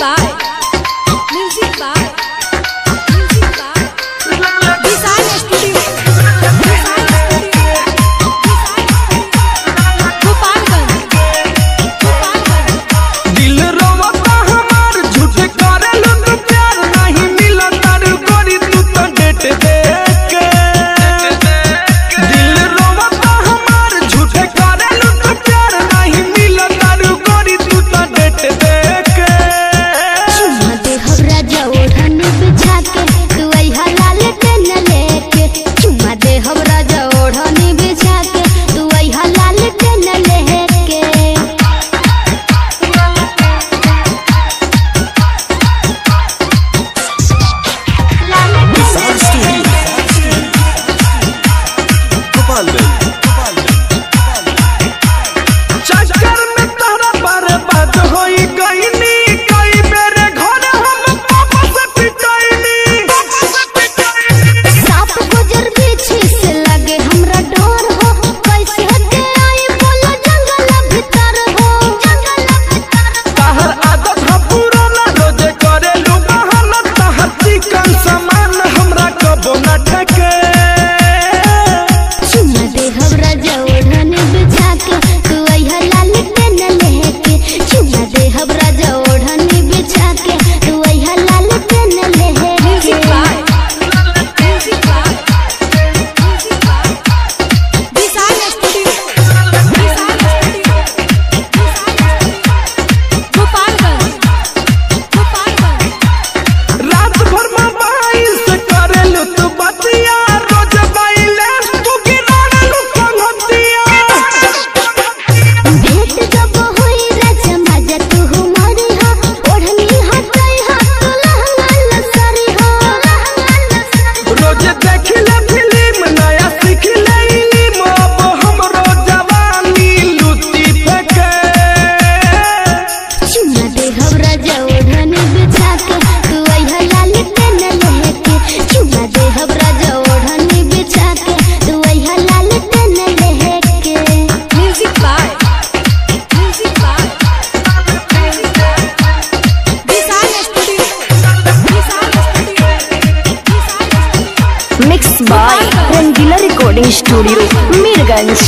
by by Rangila Recording Studio, Mirganj.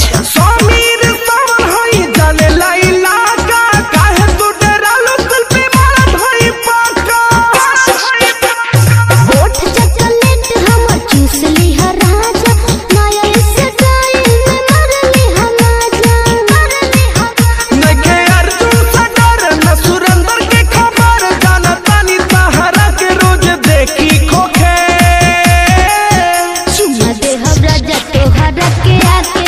रख के आके